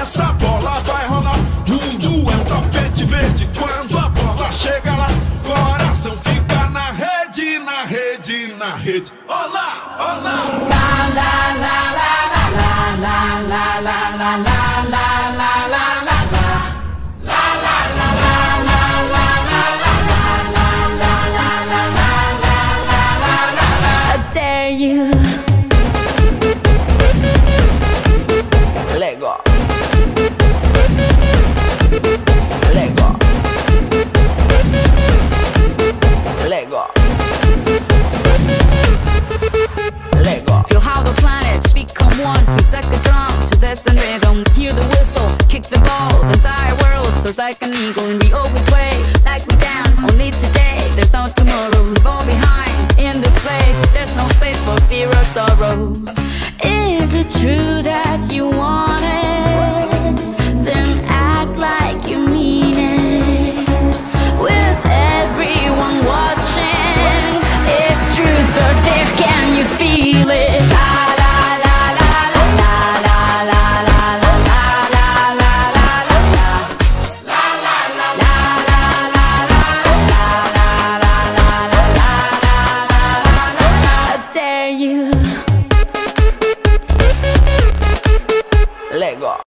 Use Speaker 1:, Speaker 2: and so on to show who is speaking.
Speaker 1: essa bola vai rolar. Mundo é um tapete verde quando a bola chega lá. Coração fica na rede, na rede, na rede. Olá, olá.
Speaker 2: La la la la la la la la la la la la la dare you. Planets become one. It's like a drum to this and rhythm. Hear the whistle, kick the ball. The entire world soars like an eagle. And we always play like we dance. Only today, there's no tomorrow. Leave all behind in this place. There's no space for fear or sorrow. Is it true that? Lego.